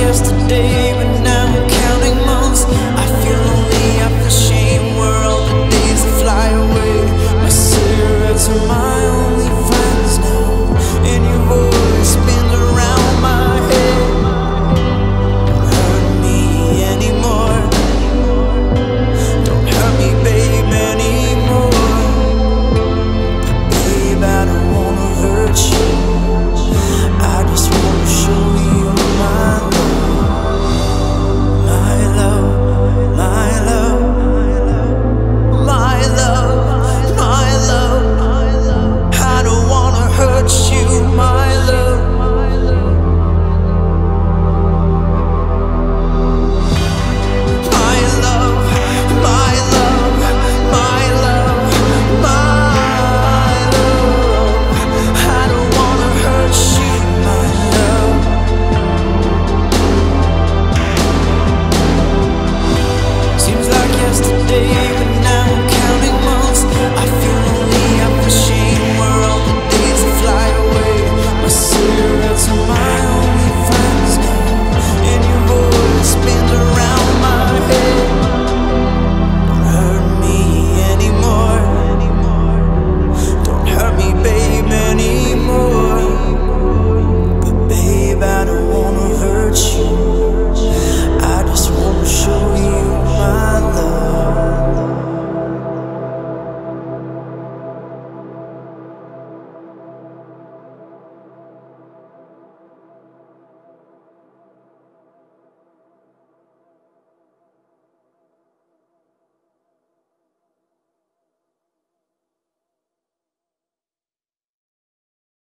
yesterday.